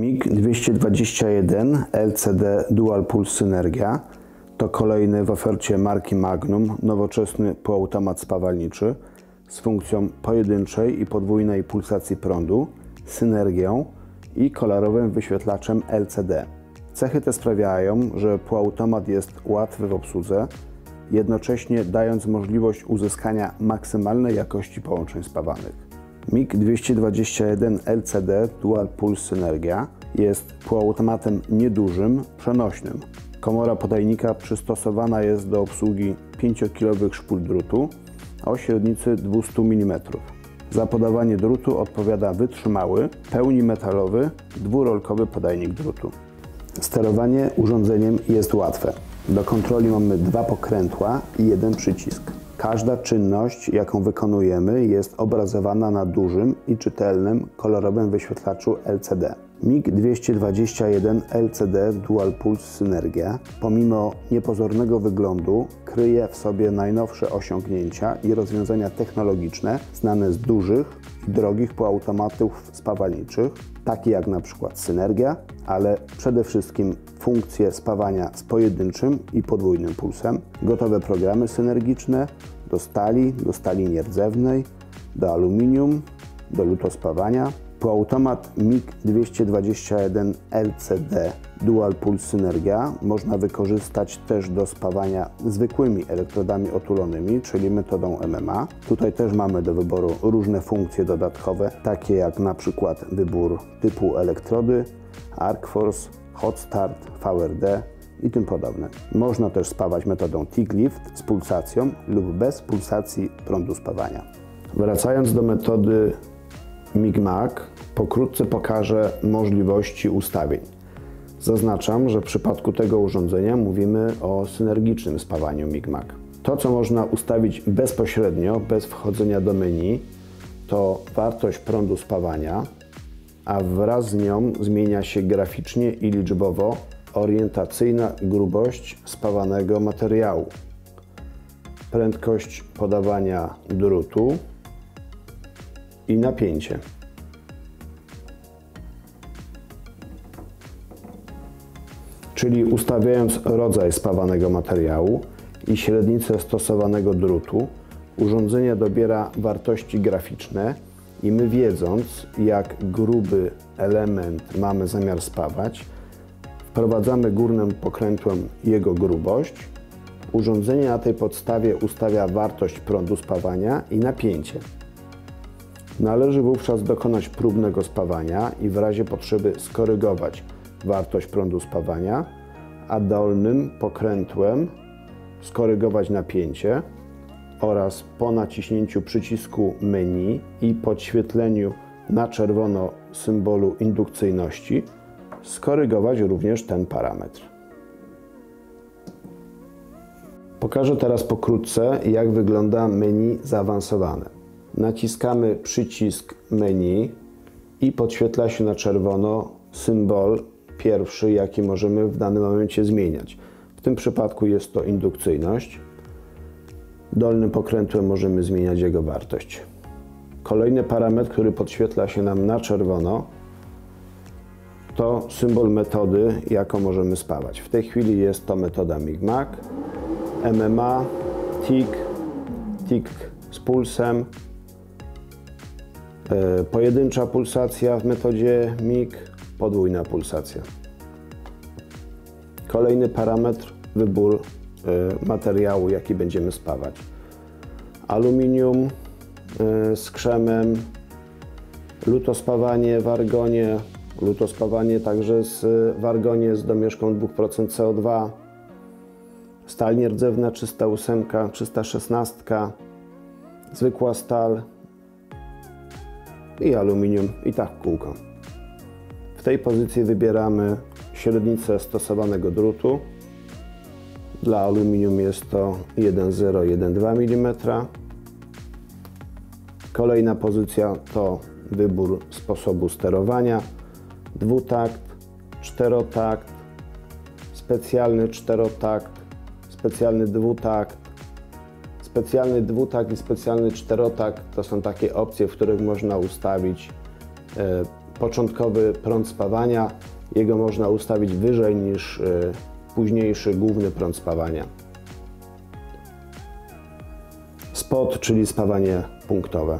MiG-221 LCD Dual Pulse Synergia to kolejny w ofercie marki Magnum nowoczesny półautomat spawalniczy z funkcją pojedynczej i podwójnej pulsacji prądu, synergią i kolorowym wyświetlaczem LCD. Cechy te sprawiają, że półautomat jest łatwy w obsłudze, jednocześnie dając możliwość uzyskania maksymalnej jakości połączeń spawanych. MiG-221 LCD Dual Pulse Synergia jest półautomatem niedużym, przenośnym. Komora podajnika przystosowana jest do obsługi 5-kilowych szpul drutu o średnicy 200 mm. Za podawanie drutu odpowiada wytrzymały, pełni metalowy, dwurolkowy podajnik drutu. Sterowanie urządzeniem jest łatwe. Do kontroli mamy dwa pokrętła i jeden przycisk. Każda czynność, jaką wykonujemy, jest obrazowana na dużym i czytelnym kolorowym wyświetlaczu LCD. MiG-221 LCD Dual Pulse Synergia, pomimo niepozornego wyglądu, kryje w sobie najnowsze osiągnięcia i rozwiązania technologiczne znane z dużych i drogich półautomatów spawalniczych, takie jak na przykład Synergia, ale przede wszystkim funkcje spawania z pojedynczym i podwójnym pulsem, gotowe programy synergiczne do stali, do stali nierdzewnej, do aluminium, do lutospawania, Półautomat MiG-221 LCD Dual Pulse Synergia można wykorzystać też do spawania zwykłymi elektrodami otulonymi, czyli metodą MMA. Tutaj też mamy do wyboru różne funkcje dodatkowe, takie jak na przykład wybór typu elektrody, Arc Force, Hot Start, VRD i tym podobne. Można też spawać metodą TIG Lift z pulsacją lub bez pulsacji prądu spawania. Wracając do metody MIG-MAG, pokrótce pokażę możliwości ustawień. Zaznaczam, że w przypadku tego urządzenia mówimy o synergicznym spawaniu MIG-MAG. To, co można ustawić bezpośrednio, bez wchodzenia do menu, to wartość prądu spawania, a wraz z nią zmienia się graficznie i liczbowo orientacyjna grubość spawanego materiału, prędkość podawania drutu i napięcie. Czyli ustawiając rodzaj spawanego materiału i średnicę stosowanego drutu, urządzenie dobiera wartości graficzne i my wiedząc, jak gruby element mamy zamiar spawać, wprowadzamy górnym pokrętłem jego grubość. Urządzenie na tej podstawie ustawia wartość prądu spawania i napięcie. Należy wówczas dokonać próbnego spawania i w razie potrzeby skorygować wartość prądu spawania, a dolnym pokrętłem skorygować napięcie oraz po naciśnięciu przycisku menu i podświetleniu na czerwono symbolu indukcyjności skorygować również ten parametr. Pokażę teraz pokrótce, jak wygląda menu zaawansowane. Naciskamy przycisk menu i podświetla się na czerwono symbol pierwszy, jaki możemy w danym momencie zmieniać. W tym przypadku jest to indukcyjność. Dolnym pokrętłem możemy zmieniać jego wartość. Kolejny parametr, który podświetla się nam na czerwono, to symbol metody, jaką możemy spawać. W tej chwili jest to metoda MIG-MAG, MMA, TIG, TIG z pulsem, pojedyncza pulsacja w metodzie MIG, podwójna pulsacja. Kolejny parametr, wybór y, materiału, jaki będziemy spawać. Aluminium y, z krzemem, lutospawanie w argonie, lutospawanie także z, w argonie z domieszką 2% CO2, stal nierdzewna 308, 316, zwykła stal i aluminium i tak kółko. W tej pozycji wybieramy średnicę stosowanego drutu. Dla aluminium jest to 1,0-1,2 mm. Kolejna pozycja to wybór sposobu sterowania. Dwutakt, czterotakt, specjalny czterotakt, specjalny dwutakt, specjalny dwutakt i specjalny czterotakt to są takie opcje, w których można ustawić e, początkowy prąd spawania. Jego można ustawić wyżej niż y, późniejszy główny prąd spawania. Spot, czyli spawanie punktowe.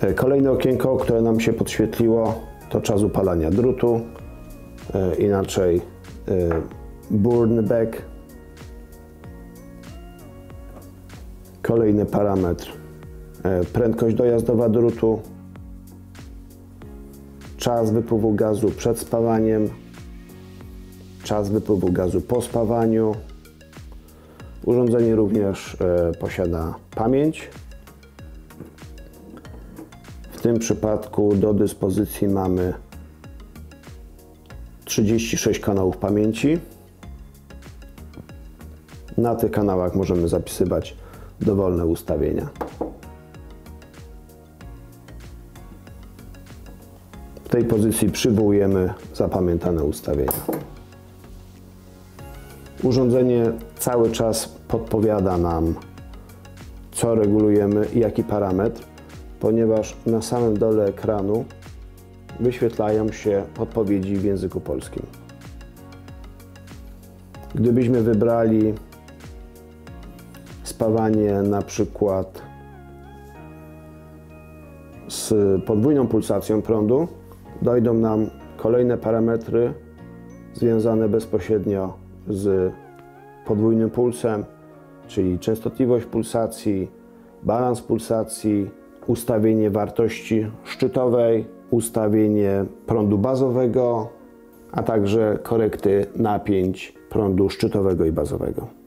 E, Kolejne okienko, które nam się podświetliło, to czas upalania drutu, e, inaczej e, burn back. Kolejny parametr, e, prędkość dojazdowa drutu, czas wypływu gazu przed spawaniem, czas wypływu gazu po spawaniu. Urządzenie również e, posiada pamięć. W tym przypadku do dyspozycji mamy 36 kanałów pamięci. Na tych kanałach możemy zapisywać dowolne ustawienia. W tej pozycji przywołujemy zapamiętane ustawienia. Urządzenie cały czas podpowiada nam, co regulujemy i jaki parametr, ponieważ na samym dole ekranu wyświetlają się podpowiedzi w języku polskim. Gdybyśmy wybrali spawanie na przykład z podwójną pulsacją prądu, dojdą nam kolejne parametry związane bezpośrednio z podwójnym pulsem, czyli częstotliwość pulsacji, balans pulsacji, ustawienie wartości szczytowej, ustawienie prądu bazowego, a także korekty napięć prądu szczytowego i bazowego.